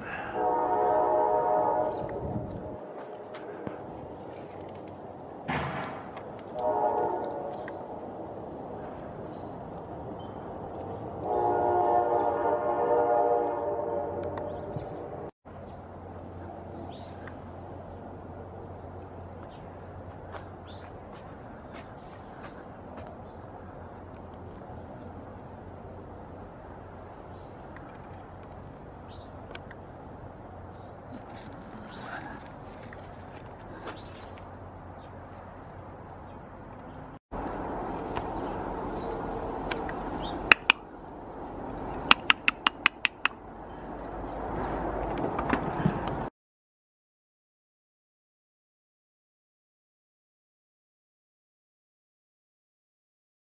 Yeah.